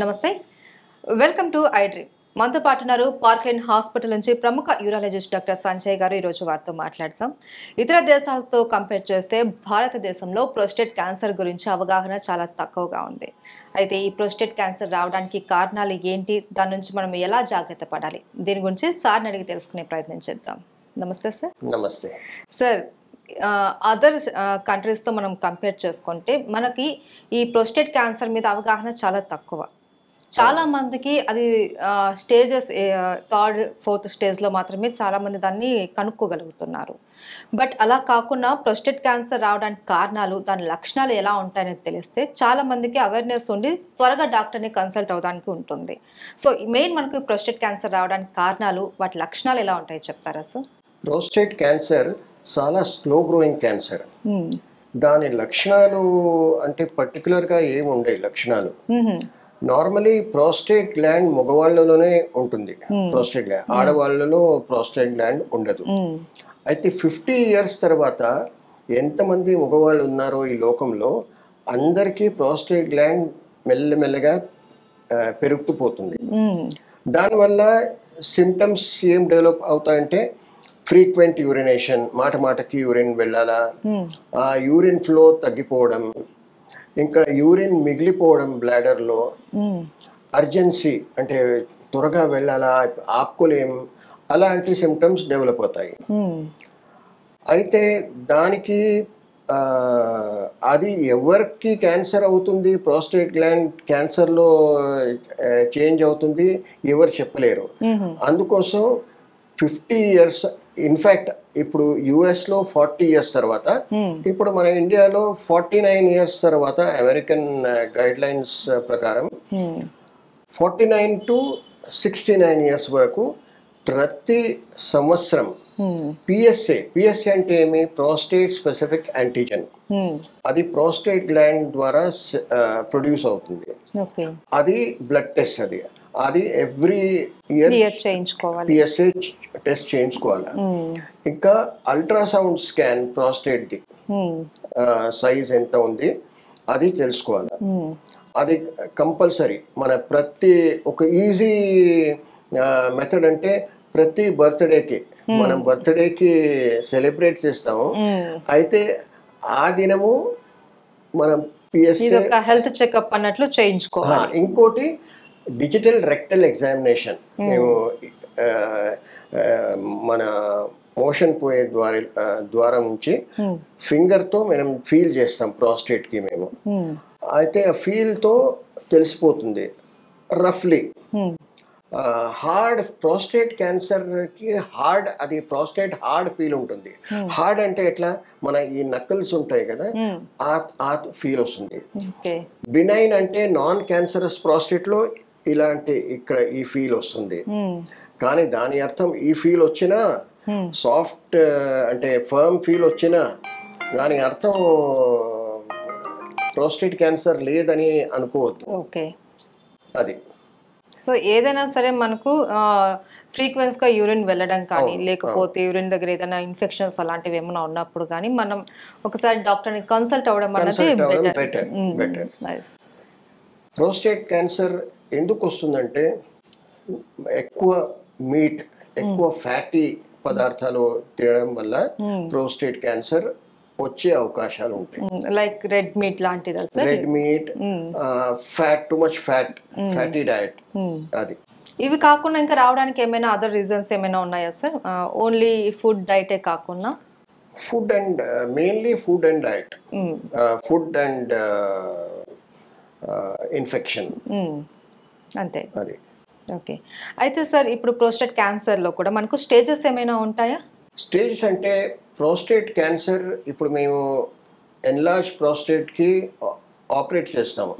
నమస్తే. Welcome to iDream మనతో పాటు ఉన్నారు పార్క్లైన్ హాస్పిటల్ నుంచి ప్రముఖ యూరాలజిస్ట్ డాక్టర్ సంజయ్ గారు. ఈరోజు వారితో మాట్లాడతాం. ఇతర దేశాలతో కంపేర్ చేస్తే భారతదేశంలో ప్రోస్టేట్ క్యాన్సర్ గురించి అవగాహన చాలా తక్కువగా ఉంది. అయితే ఈ ప్రోస్టేట్ క్యాన్సర్ రావడానికి కారణాలు ఏంటి? దాని నుంచి మనం ఎలా జాగ్రత్త పడాలి? దీని గురించి సార్ని అడిగి తెలుసుకునే ప్రయత్నం చేద్దాం. నమస్తే సార్. నమస్తే. సార్ అదర్ కంట్రీస్తో మనం కంపేర్ చేసుకుంటే మనకి ఈ ప్రోస్టేట్ క్యాన్సర్ మీద అవగాహన చాలా తక్కువ. చాలా మందికి అది స్టేజెస్ థర్డ్ ఫోర్త్ స్టేజ్లో మాత్రమే చాలా మంది దాన్ని కనుక్కోగలుగుతున్నారు. బట్ అలా కాకుండా ప్రోస్టేట్ క్యాన్సర్ రావడానికి కారణాలు దాని లక్షణాలు ఎలా ఉంటాయని తెలిస్తే చాలా మందికి అవేర్నెస్ ఉండి త్వరగా డాక్టర్ని కన్సల్ట్ అవడానికి ఉంటుంది. సో మెయిన్ మనకు ప్రోస్టేట్ క్యాన్సర్ రావడానికి కారణాలు వాటి లక్షణాలు ఎలా ఉంటాయో చెప్తారా సార్? ప్రోస్టేట్ క్యాన్సర్ చాలా స్లో గ్రోయింగ్ క్యాన్సర్ దాని లక్షణాలు అంటే పర్టికులర్గా ఏమి ఉండవు లక్షణాలు. నార్మలీ ప్రోస్టేట్ గ్లాండ్ మగవాళ్ళలోనే ఉంటుంది. ప్రోస్టేట్ గ్లాండ్ ఆడవాళ్ళలో ప్రోస్టేట్ గ్లాండ్ ఉండదు. అయితే ఫిఫ్టీ ఇయర్స్ తర్వాత ఎంతమంది మగవాళ్ళు ఉన్నారో ఈ లోకంలో అందరికీ ప్రోస్టేట్ గ్లాండ్ మెల్లమెల్లగా పెరుగుతూ పోతుంది. దానివల్ల సిమ్టమ్స్ ఏం డెవలప్ అవుతాయంటే ఫ్రీక్వెంట్ యూరినేషన్ మాట మాటకి యూరిన్ వెళ్ళాలా ఆ యూరిన్ ఫ్లో తగ్గిపోవడం ఇంకా యూరిన్ మిగిలిపోవడం బ్లాడర్లో అర్జెన్సీ అంటే త్వరగా వెళ్ళాలా ఆపుకోలేం అలాంటి సిమ్టమ్స్ డెవలప్ అవుతాయి. అయితే దానికి అది ఎవరికి క్యాన్సర్ అవుతుంది ప్రోస్టేట్ గ్లాండ్ క్యాన్సర్లో చేంజ్ అవుతుంది ఎవరు చెప్పలేరు. అందుకోసం ఫిఫ్టీ ఇయర్స్ ఇన్ఫ్యాక్ట్ ఇప్పుడు యుఎస్లో ఫార్టీ ఇయర్స్ తర్వాత ఇప్పుడు మన ఇండియాలో ఫార్టీ నైన్ ఇయర్స్ తర్వాత అమెరికన్ గైడ్ లైన్స్ ప్రకారం forty nine to sixty nine years వరకు ప్రతి సంవత్సరం పిఎస్ఏ పిఎస్ఏ అంటే ఏమి? Prostate specific antigen. అది ప్రోస్టేట్ గ్లాండ్ ద్వారా ప్రొడ్యూస్ అవుతుంది. అది బ్లడ్ టెస్ట్ అది. అది ఎవ్రీ ఇయర్ చేయించుకోవాలి. పిఎస్ఏ టెస్ట్ చేయించుకోవాలి. ఇంకా అల్ట్రాసౌండ్ స్కాన్ ప్రోస్టేట్ది సైజ్ ఎంత ఉంది అది తెలుసుకోవాలి. అది కంపల్సరీ మన ప్రతి ఒక ఈజీ మెథడ్ అంటే ప్రతి బర్త్డేకి మనం బర్త్డేకి సెలబ్రేట్ చేస్తాము. అయితే ఆ దినము మనం ఒక హెల్త్ చెకప్ అన్నట్లు చేయించుకోవాలి. ఇంకోటి డిజిటల్ రెక్టల్ ఎగ్జామినేషన్. మేము. మన మోషన్ పోయే ద్వారా ద్వారం నుంచి ఫింగర్తో మనం ఫీల్ చేస్తాం ప్రోస్టేట్కి మేము. అయితే ఆ ఫీల్తో తెలిసిపోతుంది. రఫ్లీ. హార్డ్ ప్రోస్టేట్ క్యాన్సర్కి హార్డ్ అది ప్రోస్టేట్ హార్డ్ ఫీల్ ఉంటుంది. హార్డ్ అంటే ఎట్లా? మన ఈ నక్కల్స్ ఉంటాయి కదా ఆ ఫీల్ వస్తుంది. బినైన్ అంటే నాన్ క్యాన్సరస్ ప్రోస్టేట్లో ఇలాంటి ఇక్కడ ఈ ఫీల్ వస్తుంది. కానీ దాని అర్థం ఈ ఫీల్ వచ్చినా సాఫ్ట్ అంటే ఫర్మ్ ఫీల్ వచ్చినా దాని అర్థం ప్రోస్టేట్ క్యాన్సర్ లేదని అనుకోవద్దు. ఓకే. అది. సో ఏదైనా సరే మనకు ఫ్రీక్వెన్స్గా యూరిన్ వెళ్ళడం కానీ లేకపోతే యూరిన్ దగ్గర ఏదైనా ఇన్ఫెక్షన్స్ అలాంటివి ఏమైనా ఉన్నప్పుడు కానీ మనం ఒకసారి డాక్టర్ని కన్సల్ట్ అవ్వడం బెటర్ better. ప్రోస్టేట్ క్యాన్సర్ ఎందుకు వస్తుందంటే ఎక్కువ మీట్ ఎక్కువ ఫ్యాటీ పదార్థాలు తినడం వల్ల ప్రోస్టేట్ క్యాన్సర్ వచ్చే అవకాశాలు ఉంటాయి. లైక్ రెడ్ మీట్ లాంటిది sir red meat fat too much fat fatty diet అది. ఇవి కాకుండా ఇంకా రావడానికి ఏమైనా అదర్ రీజన్స్ ఏమైనా ఉన్నాయా సార్ ఓన్లీ ఫుడ్ డైటే కాకుండా? Food and mainly food and hmm. Food and infection hmm. అంతే. అది. ఓకే అయితే సార్ ఇప్పుడు ప్రోస్టేట్ క్యాన్సర్లో కూడా మనకు స్టేజెస్ ఏమైనా ఉంటాయా? స్టేజెస్ అంటే ప్రోస్టేట్ క్యాన్సర్ ఇప్పుడు మేము ఎన్లార్జ్ ప్రోస్టేట్కి ఆపరేట్ చేస్తాము.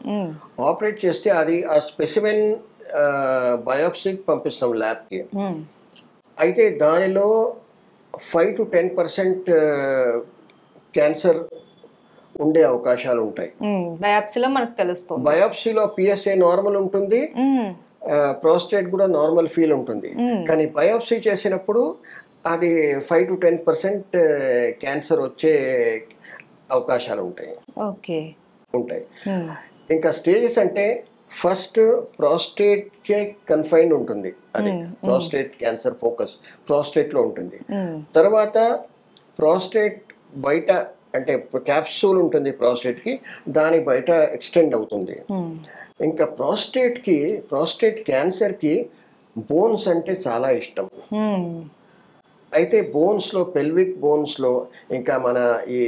ఆపరేట్ చేస్తే అది ఆ స్పెసిమెన్ బయోప్సీకి పంపిస్తాం ల్యాబ్కి మ్మ్. అయితే దానిలో five to ten percent cancer ఉండే అవకాశాలు ఉంటాయి. బయాప్సీలో మనకు తెలుస్తుంది. బయోప్సీలో పిఎస్ఏ నార్మల్ ఉంటుంది. ప్రోస్టేట్ కూడా నార్మల్ ఫీల్ ఉంటుంది. కానీ బయోప్సీ చేసినప్పుడు అది five to ten percent cancer వచ్చే అవకాశాలు ఉంటాయి. ఓకే. ఉంటాయి. ఇంకా స్టేజెస్ అంటే ఫస్ట్ ప్రాస్టేట్ కే కన్ఫైన్డ్ ఉంటుంది అది. ప్రాస్టేట్ క్యాన్సర్ ఫోకస్ ప్రాస్టేట్లో ఉంటుంది. తర్వాత ప్రాస్టేట్ బయట అంటే క్యాప్సూల్ ఉంటుంది prostate కి దాని బయట ఎక్స్టెండ్ అవుతుంది. ఇంకా prostate కి ప్రాస్టేట్ క్యాన్సర్కి బోన్స్ అంటే చాలా ఇష్టం. అయితే బోన్స్లో పెల్విక్ బోన్స్లో ఇంకా మన ఈ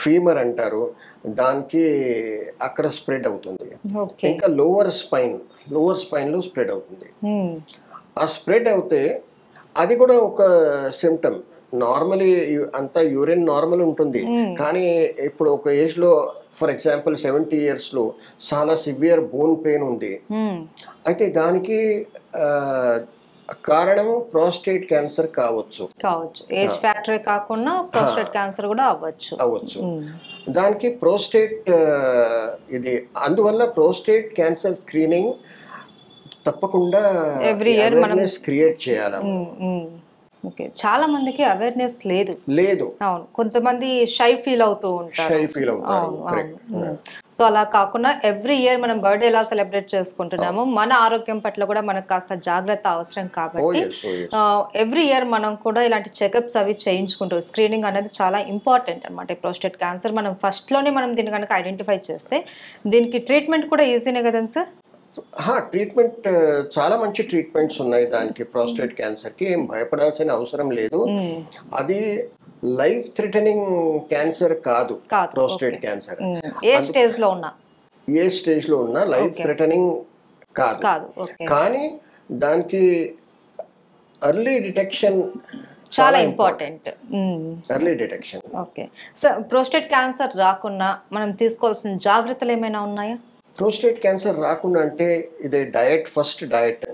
ఫీమర్ అంటారు దానికి అక్కడ స్ప్రెడ్ అవుతుంది. ఇంకా లోవర్ స్పైన్ లోవర్ స్పైన్లో స్ప్రెడ్ అవుతుంది. ఆ స్ప్రెడ్ అవుతే అది కూడా ఒక సిమ్టమ్ నార్మలీ అంతా యూరిన్ నార్మల్ ఉంటుంది. కానీ ఇప్పుడు ఒక ఏజ్లో ఫర్ ఎగ్జాంపుల్ సెవెంటీ ఇయర్స్లో చాలా సివియర్ బోన్ పెయిన్ ఉంది. అయితే దానికి కారణము ప్రోస్టేట్ క్యాన్సర్ కావచ్చు. కావచ్చు. ఏజ్ ఫ్యాక్టరీ కాకుండా ప్రోస్టేట్ క్యాన్సర్ కూడా అవ్వచ్చు. అవ్వచ్చు. దానికి ప్రోస్టేట్ ఇది అందువల్ల ప్రోస్టేట్ క్యాన్సర్ స్క్రీనింగ్ తప్పకుండా Every year మనం- క్రియేట్ చేయాలి. ఓకే. చాలా మందికి అవేర్నెస్ లేదు. లేదు. అవును. కొంతమంది షై ఫీల్ అవుతూ ఉంటారు. షై ఫీల్ అవుతారు. సో అలా కాకుండా ఎవ్రీ ఇయర్ మనం బర్త్డే ఎలా సెలబ్రేట్ చేసుకుంటున్నామో మన ఆరోగ్యం పట్ల కూడా మనకు కాస్త జాగ్రత్త అవసరం కాబట్టి ఎవ్రీ ఇయర్ మనం కూడా ఇలాంటి చెకప్స్ అవి చేయించుకుంటూ స్క్రీనింగ్ అనేది చాలా ఇంపార్టెంట్ అనమాట ప్రోస్టేట్ క్యాన్సర్ మనం ఫస్ట్లోనే మనం దీన్ని కనుక ఐడెంటిఫై చేస్తే దీనికి ట్రీట్మెంట్ కూడా ఈజీనే కదండి సార్ ట్రీట్మెంట్ చాలా మంచి ట్రీట్మెంట్స్ ఉన్నాయి దానికి. ప్రోస్టేట్ క్యాన్సర్కి ఏం భయపడాల్సిన అవసరం లేదు. మ్మ్. అది లైఫ్ థ్రెటనింగ్ క్యాన్సర్ కాదు. ప్రోస్టేట్ క్యాన్సర్ మ్మ్. ఏ స్టేజ్లో ఉన్నా. ఏ స్టేజ్లో ఉన్నా లైఫ్ థ్రెటనింగ్ కాదు. కానీ దానికి ఎర్లీ డిటెక్షన్ చాలా important early detection okay. Sir prostate cancer రాకుండా మనం తీసుకోవాల్సిన జాగ్రత్తలు ఏమైనా ఉన్నాయా? ప్రోస్టేట్ క్యాన్సర్ రాకుండా అంటే ఇదే డయట్ ఫస్ట్ డయట్.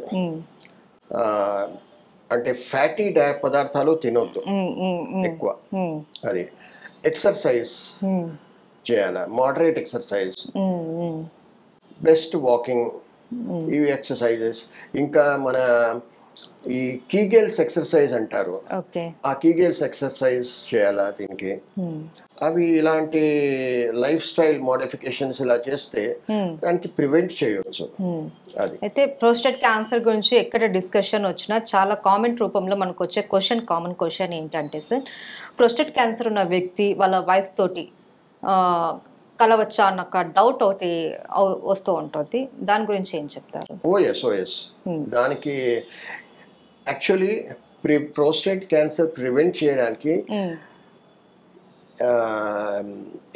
అంటే ఫ్యాటీ డయ పదార్థాలు తినొద్దు. ఎక్కువ. అది ఎక్సర్సైజ్. చేయాలి మోడరేట్ ఎక్సర్సైజ్. బెస్ట్ వాకింగ్ ఇవి ఎక్సర్సైజెస్ ఇంకా మన ఈ కీగేల్స్ ఎక్సర్సైజ్ అంటారు. ఓకే. ఆ కీగేల్స్ ఎక్సర్సైజ్ చేయాలా దీనికి. అవి ఇలాంటి లైఫ్ స్టైల్ మోడిఫికేషన్స్ ఇలా చేస్తే. దానికి ప్రివెంట్ చేయొచ్చు. మ్మ్. అది. అయితే ప్రోస్టేట్ క్యాన్సర్ గురించి ఎక్కడ డిస్కషన్ వచ్చినా చాలా కామెంట్ రూపంలో మనకు వచ్చే క్వశ్చన్ కామన్ క్వశ్చన్ ఏంటంటే సార్ ప్రోస్టేట్ క్యాన్సర్ ఉన్న వ్యక్తి వాళ్ళ వైఫ్ తోటి కలవచ్చా అన్న ఒక డౌట్ ఒకటి వస్తూ ఉంటుంది. దాని గురించి ఏం చెప్తారు? ఓఎస్ ఓఎస్ దానికి యాక్చువల్లీ ప్రి ప్రోస్టేట్ క్యాన్సర్ ప్రివెంట్ చేయడానికి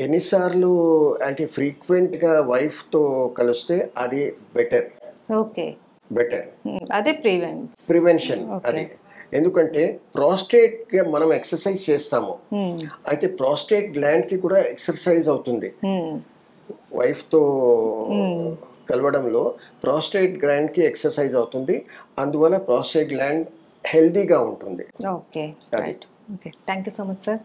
ఎన్నిసార్లు అంటే ఫ్రీక్వెంట్గా వైఫ్తో కలిస్తే అది బెటర్. ఓకే. బెటర్. అదే ప్రివెంట్ ప్రివెన్షన్. అది. ఎందుకంటే ప్రాస్టేట్గా మనం ఎక్సర్సైజ్ చేస్తాము. అయితే ప్రాస్టేట్ గ్లాండ్కి కూడా ఎక్సర్సైజ్ అవుతుంది. వైఫ్తో కలవడంలో ప్రాస్టేట్ గ్లాండ్కి ఎక్సర్సైజ్ అవుతుంది అందువల్ల ప్రాస్టేట్ గ్లాండ్ హెల్దీగా ఉంటుంది ఓకే అది. Okay thank you so much sir.